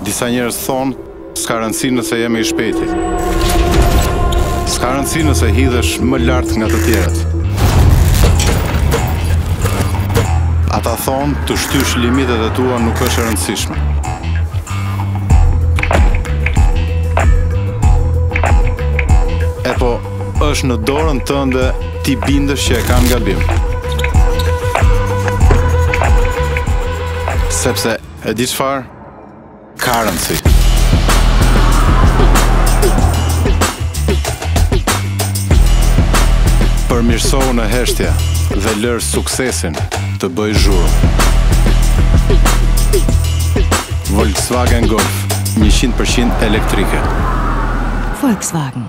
Disa njerëz thonë, s'ka rëndësi nëse je më i shpejti. S'ka rëndësi nëse hidhesh më lart nga të tjerët. Ata thonë, të shtysh limitet e tua nuk është e rëndësishme. Është në dorën tënde t'i bindësh që e kanë gabim. Sepse, e di çfarë? Ka rëndësi. Përmirësohu në heshtje dhe lëre suksesin të bëjë zhurmë. Volkswagen Golf njëqind për qind elektrike. Volkswagen.